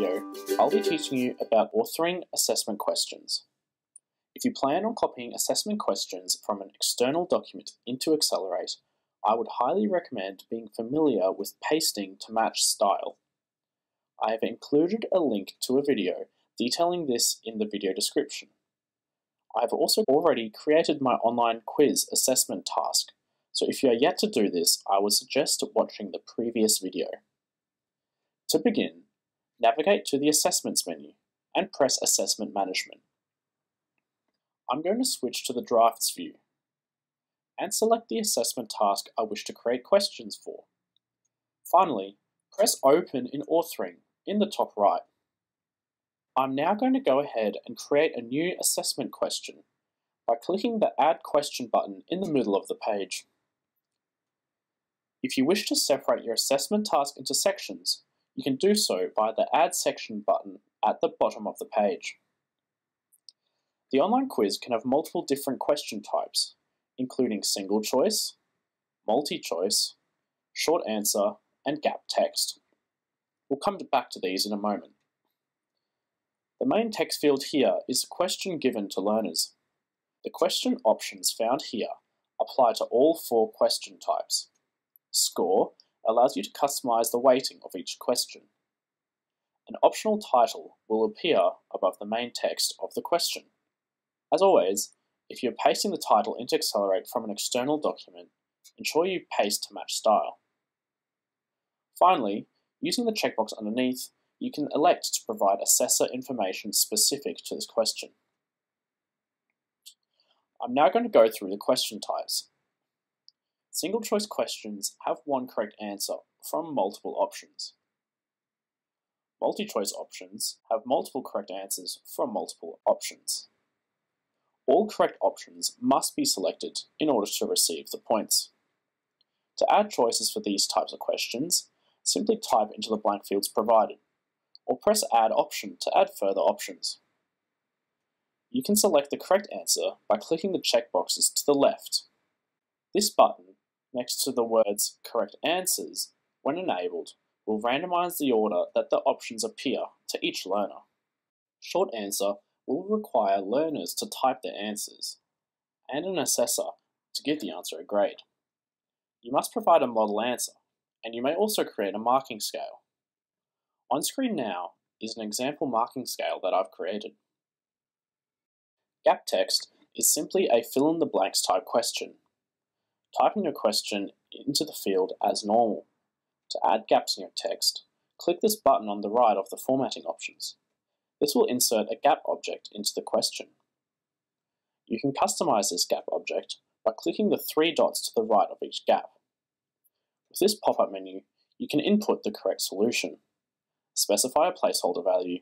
video, I'll be teaching you about authoring assessment questions. If you plan on copying assessment questions from an external document into aXcelerate, I would highly recommend being familiar with pasting to match style. I have included a link to a video detailing this in the video description. I have also already created my online quiz assessment task, so if you are yet to do this, I would suggest watching the previous video. To begin, navigate to the Assessments menu and press Assessment Management. I'm going to switch to the Drafts view and select the assessment task I wish to create questions for. Finally, press Open in Authoring in the top right. I'm now going to go ahead and create a new assessment question by clicking the Add Question button in the middle of the page. If you wish to separate your assessment task into sections, you can do so by the Add Section button at the bottom of the page. The online quiz can have multiple different question types, including single choice, multi-choice, short answer, and gap text. We'll come back to these in a moment. The main text field here is the question given to learners. The question options found here apply to all four question types. Score allows you to customize the weighting of each question. An optional title will appear above the main text of the question. As always, if you're pasting the title into aXcelerate from an external document, ensure you paste to match style. Finally, using the checkbox underneath, you can elect to provide assessor information specific to this question. I'm now going to go through the question types. Single choice questions have one correct answer from multiple options. Multi-choice options have multiple correct answers from multiple options. All correct options must be selected in order to receive the points. To add choices for these types of questions, simply type into the blank fields provided, or press Add option to add further options. You can select the correct answer by clicking the checkboxes to the left. This button next to the words correct answers, when enabled, will randomize the order that the options appear to each learner. Short answer will require learners to type their answers, and an assessor to give the answer a grade. You must provide a model answer, and you may also create a marking scale. On screen now is an example marking scale that I've created. Gap text is simply a fill-in-the-blanks type question Type in your question into the field as normal. To add gaps in your text, click this button on the right of the formatting options. This will insert a gap object into the question. You can customize this gap object by clicking the three dots to the right of each gap. With this pop-up menu, you can input the correct solution, specify a placeholder value,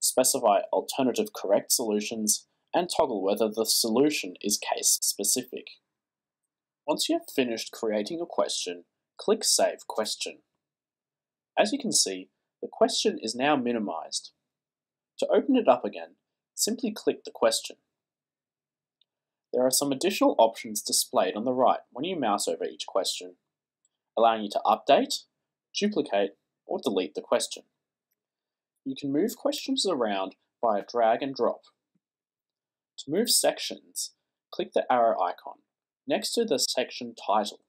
specify alternative correct solutions, and toggle whether the solution is case specific. Once you have finished creating a question, click Save Question. As you can see, the question is now minimized. To open it up again, simply click the question. There are some additional options displayed on the right when you mouse over each question, allowing you to update, duplicate, or delete the question. You can move questions around via drag and drop. To move sections, click the arrow icon next to the section title.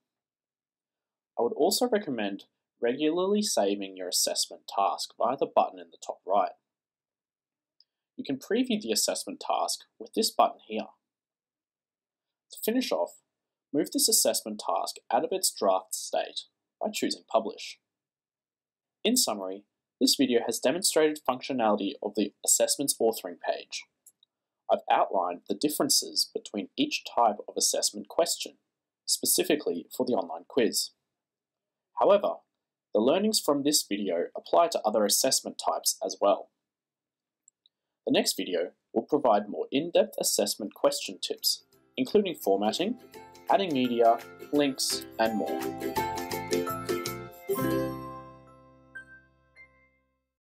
I would also recommend regularly saving your assessment task via the button in the top right. You can preview the assessment task with this button here. To finish off, move this assessment task out of its draft state by choosing Publish. In summary, this video has demonstrated functionality of the Assessments Authoring page. I've outlined the differences between each type of assessment question, specifically for the online quiz. However, the learnings from this video apply to other assessment types as well. The next video will provide more in-depth assessment question tips, including formatting, adding media, links, and more.